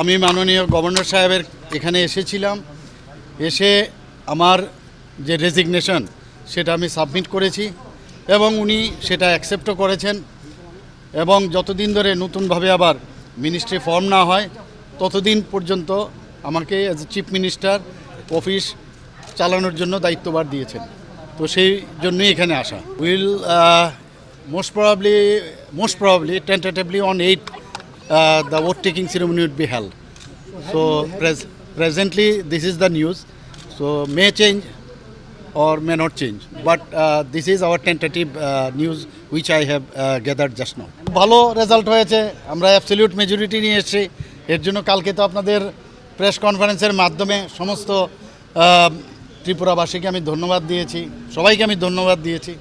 আমি মাননীয় গভর্নর সাহেবের এখানে এসেছিলাম। এসে আমার যে রেজিগনেশন সেটা আমি সাবমিট করেছি এবং উনি সেটা অ্যাকসেপ্টও করেছেন এবং যতদিন ধরে নতুনভাবে আবার মিনিস্ট্রি ফর্ম না হয়, ততদিন পর্যন্ত আমাকে as a chief minister office চালানোর জন্য দায়িত্বভার দিয়েছেন। তো সেই জন্যই এখানে আসা। Will most probably most probably tentatively on eight the vote taking ceremony would be held. So pres- presently this is the news. So may change or may not change. But uh, this is our tentative uh, news which I have uh, gathered just now. ভালো result হয়েছে আমরা absolute majority নিয়ে এসেছি এর জন্য কালকে তো আপনাদের প্রেস কনফারেন্সের মাধ্যমে সমস্ত ত্রিপুরাবাসীকে আমি ধন্যবাদ দিয়েছি সবাইকে আমি ধন্যবাদ দিয়েছি